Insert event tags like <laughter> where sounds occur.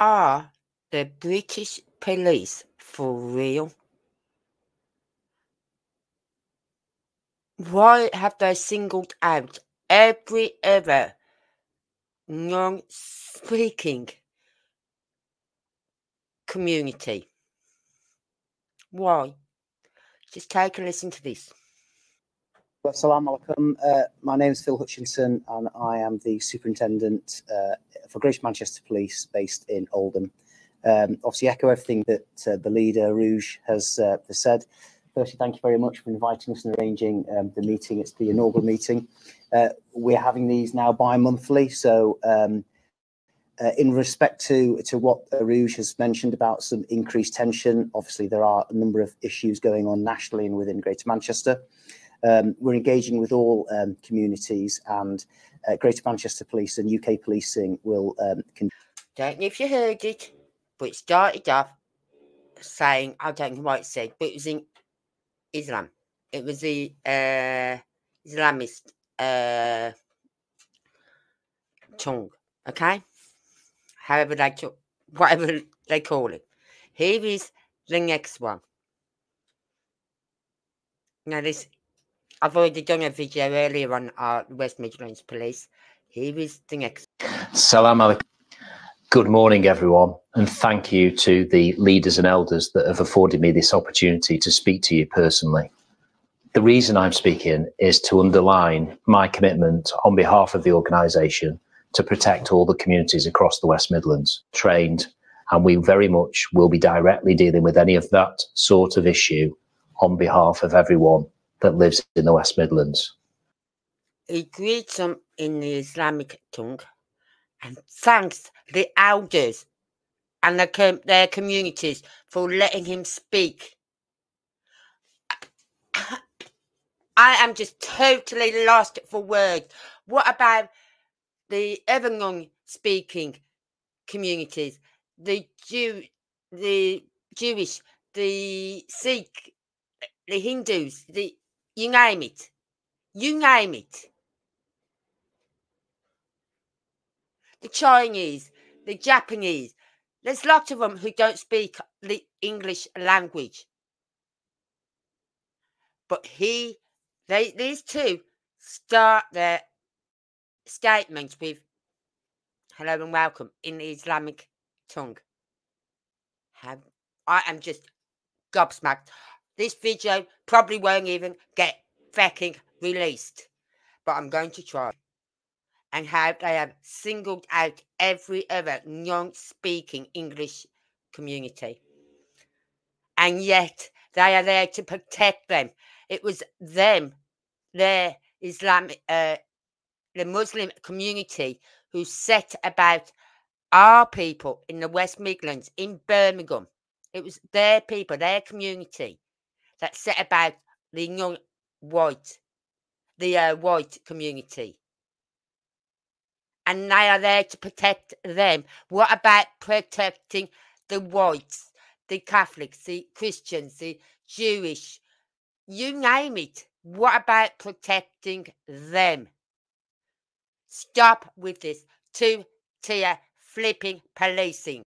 Are the British police, for real? Why have they singled out every other non speaking community? Why? Just take a listen to this. Assalamu alaikum. Uh, my name is Phil Hutchinson and I am the Superintendent uh, for Greater Manchester Police based in Oldham. Um, obviously, echo everything that uh, the leader, Rouge, has, uh, has said. Firstly, thank you very much for inviting us and arranging um, the meeting. It's the inaugural meeting. Uh, we're having these now bi-monthly, so um, uh, in respect to, to what Rouge has mentioned about some increased tension, obviously there are a number of issues going on nationally and within Greater Manchester. Um, we're engaging with all um, communities and uh, Greater Manchester Police and UK Policing will... Um, don't know if you heard it, but it started off saying, I don't know what it said, but it was in Islam. It was the uh, Islamist uh, tongue, okay? However they took, whatever they call it. Here is the next one. Now this, I've already done a video earlier on our West Midlands Police. Here is the next. Salam alaikum. Good morning, everyone, and thank you to the leaders and elders that have afforded me this opportunity to speak to you personally. The reason I'm speaking is to underline my commitment on behalf of the organisation to protect all the communities across the West Midlands, trained, and we very much will be directly dealing with any of that sort of issue on behalf of everyone that lives in the West Midlands. He greets them in the Islamic tongue and thanks the elders and the, their communities for letting him speak. <coughs> I am just totally lost for words. What about the Evernon speaking communities, the Jew, the Jewish, the Sikh, the Hindus, the you name it, you name it. the Chinese, the Japanese. There's lots of them who don't speak the English language. But he, they, these two start their statements with hello and welcome in the Islamic tongue. Have, I am just gobsmacked. This video probably won't even get fucking released, but I'm going to try and how they have singled out every other non speaking English community. And yet they are there to protect them. It was them, their Islamic, uh, the Muslim community, who set about our people in the West Midlands, in Birmingham. It was their people, their community, that set about the young white, the uh, white community and they are there to protect them. What about protecting the whites, the Catholics, the Christians, the Jewish? You name it. What about protecting them? Stop with this two tier flipping policing.